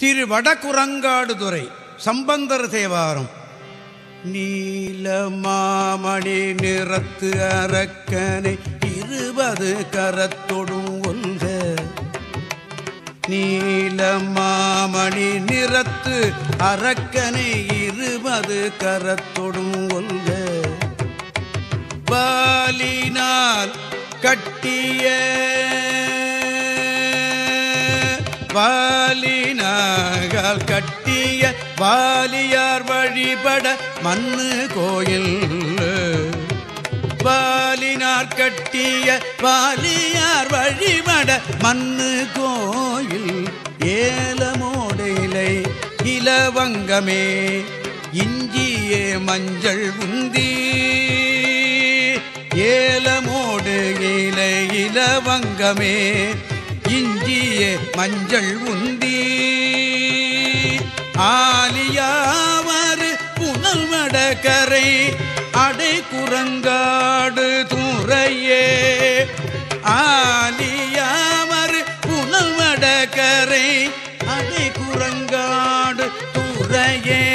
திரு வடகுரங்காடுதுறை சம்பந்தர் தேவாரம் நீல மாமணி நிறத்து அரக்கனை இருபது கரத்தொடும் ஒன்ற நீல மாமணி நிறத்து அரக்கனை இருபது கரத்தொடும் ஒல்க. பாலினால் கட்டிய வாலினாகால் கட்டிய வாலியார் வழிபட மண்ணு கோயில். வாலினார் கட்டிய வாலியார் வழிபட மண்ணு கோயில். ஏலமோடையிலை இலவங்கமே இஞ்சியே மஞ்சள் உந்தி. ஏலமோடு இலை இலவங்கமே இஞ்சிய மஞ்சள் உந்தி. ஆலியாவரு புனல் மடக்கரை அடை குரங்காடு துறையே ஆலியாவர் புனல் மடக்கரை அடை குரங்காடு துறையே